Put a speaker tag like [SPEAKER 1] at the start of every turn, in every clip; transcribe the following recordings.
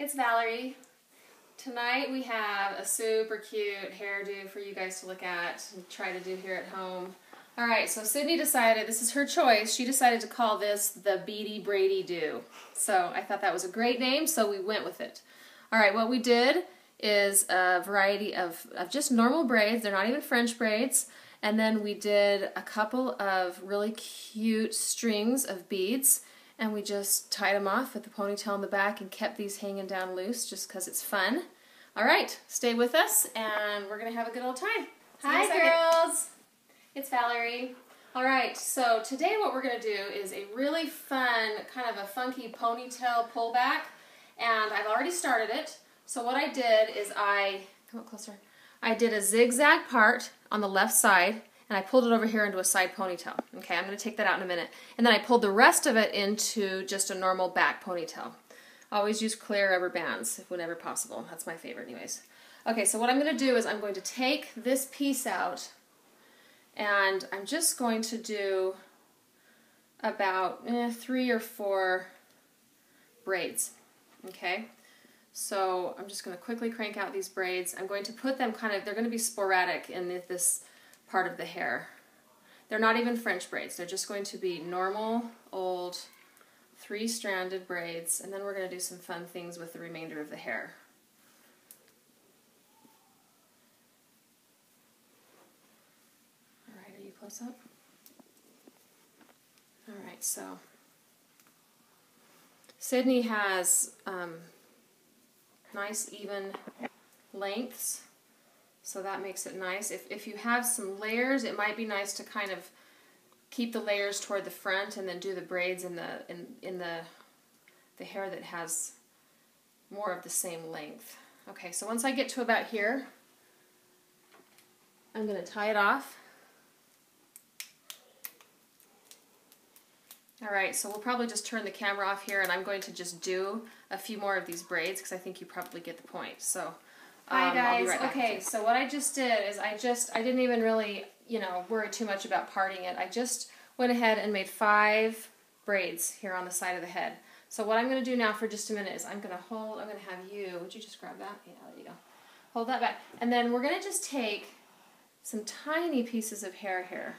[SPEAKER 1] It's Valerie. Tonight we have a super cute hairdo for you guys to look at and try to do here at home. Alright, so Sydney decided, this is her choice, she decided to call this the Beady Braidy Do. So I thought that was a great name, so we went with it. Alright, what we did is a variety of, of just normal braids, they're not even French braids, and then we did a couple of really cute strings of beads and we just tied them off with the ponytail in the back and kept these hanging down loose just because it's fun. All right, stay with us and we're going to have a good old time. See Hi girls! It's Valerie. All right, so today what we're going to do is a really fun, kind of a funky ponytail pullback and I've already started it. So what I did is I, come up closer, I did a zigzag part on the left side and I pulled it over here into a side ponytail. Okay, I'm going to take that out in a minute. And then I pulled the rest of it into just a normal back ponytail. Always use clear rubber bands whenever possible. That's my favorite anyways. Okay, so what I'm going to do is I'm going to take this piece out and I'm just going to do about eh, three or four braids. Okay, so I'm just going to quickly crank out these braids. I'm going to put them kind of, they're going to be sporadic in this part of the hair. They're not even French braids. They're just going to be normal, old, three-stranded braids, and then we're going to do some fun things with the remainder of the hair. All right, are you close up? All right, so Sydney has um, nice even lengths so that makes it nice. If, if you have some layers, it might be nice to kind of keep the layers toward the front and then do the braids in the in, in the the hair that has more of the same length. Okay, so once I get to about here, I'm going to tie it off. Alright, so we'll probably just turn the camera off here and I'm going to just do a few more of these braids because I think you probably get the point. So Hi um, guys. Right okay, so what I just did is I just I didn't even really you know worry too much about parting it. I just went ahead and made five braids here on the side of the head. So what I'm going to do now for just a minute is I'm going to hold. I'm going to have you. Would you just grab that? Yeah, there you go. Hold that back, and then we're going to just take some tiny pieces of hair here.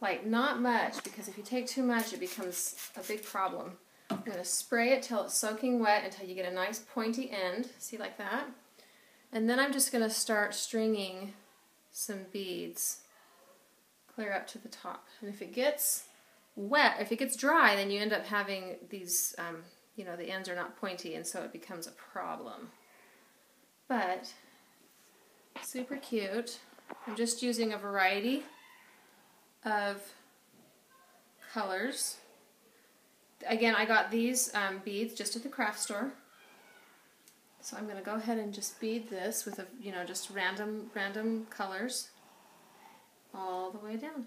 [SPEAKER 1] Like not much because if you take too much it becomes a big problem. I'm going to spray it till it's soaking wet until you get a nice pointy end. See like that? And then I'm just going to start stringing some beads clear up to the top. And if it gets wet, if it gets dry, then you end up having these, um, you know, the ends are not pointy and so it becomes a problem. But super cute. I'm just using a variety of colors. Again, I got these um, beads just at the craft store. So I'm going to go ahead and just bead this with a, you know, just random, random colors all the way down.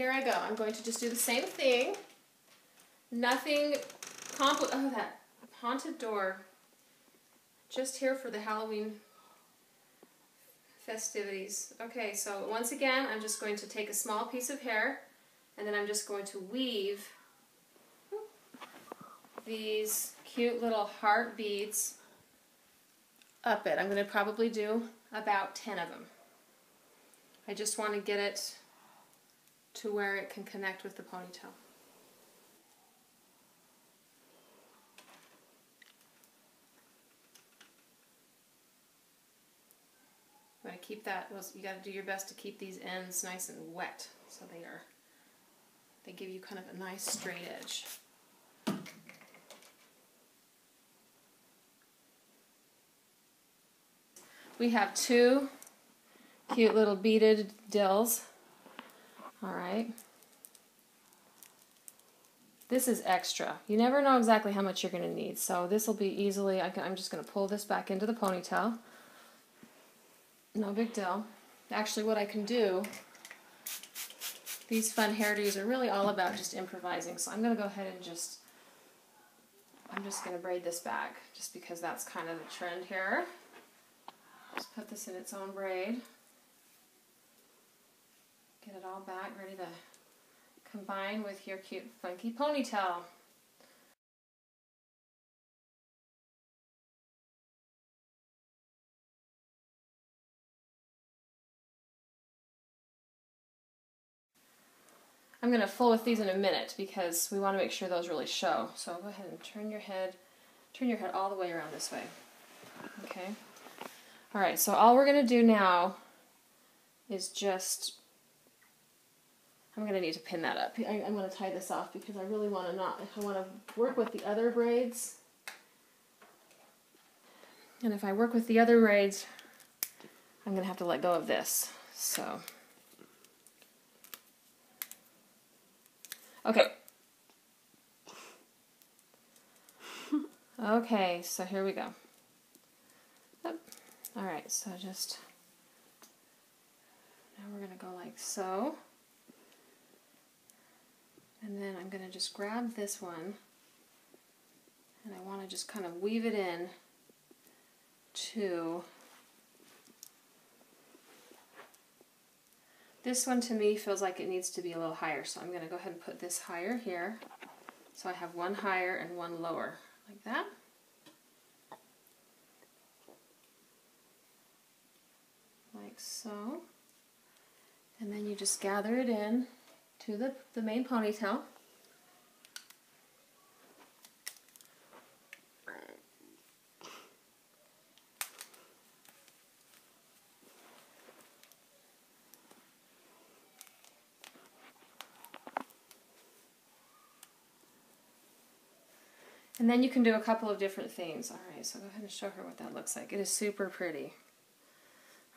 [SPEAKER 1] Here I go. I'm going to just do the same thing. Nothing compli- oh that haunted door. Just here for the Halloween festivities. Okay, so once again, I'm just going to take a small piece of hair and then I'm just going to weave these cute little heart beads up it. I'm going to probably do about 10 of them. I just want to get it to where it can connect with the ponytail. You got to keep that. You got to do your best to keep these ends nice and wet, so they are. They give you kind of a nice straight edge. We have two cute little beaded dills all right. this is extra. You never know exactly how much you're going to need. So this will be easily, I can, I'm just going to pull this back into the ponytail. No big deal. Actually, what I can do, these fun hairdos are really all about just improvising. So I'm going to go ahead and just, I'm just going to braid this back just because that's kind of the trend here. Just put this in its own braid. Get it all back, ready to combine with your cute funky ponytail. I'm going to full with these in a minute because we want to make sure those really show. So go ahead and turn your head, turn your head all the way around this way. Okay. All right, so all we're going to do now is just I'm going to need to pin that up. I, am going to tie this off because I really want to not, I want to work with the other braids. And if I work with the other braids, I'm going to have to let go of this. So, okay. Okay, so here we go. All right, so just, now we're going to go like so. And then I'm going to just grab this one. And I want to just kind of weave it in to this one to me feels like it needs to be a little higher. So I'm going to go ahead and put this higher here. So I have one higher and one lower like that. Like so. And then you just gather it in to the, the main ponytail. And then you can do a couple of different things. All right, so go ahead and show her what that looks like. It is super pretty.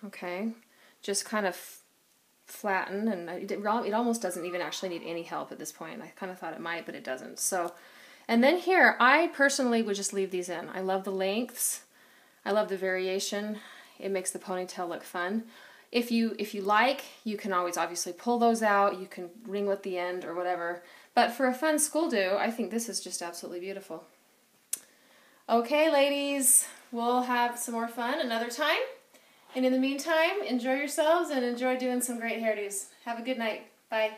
[SPEAKER 1] Okay, just kind of flatten and it, it almost doesn't even actually need any help at this point. I kind of thought it might, but it doesn't. So, and then here, I personally would just leave these in. I love the lengths. I love the variation. It makes the ponytail look fun. If you if you like, you can always obviously pull those out. You can ringlet the end or whatever. But for a fun school do, I think this is just absolutely beautiful. Okay, ladies, we'll have some more fun another time. And in the meantime, enjoy yourselves and enjoy doing some great hairdos. Have a good night. Bye.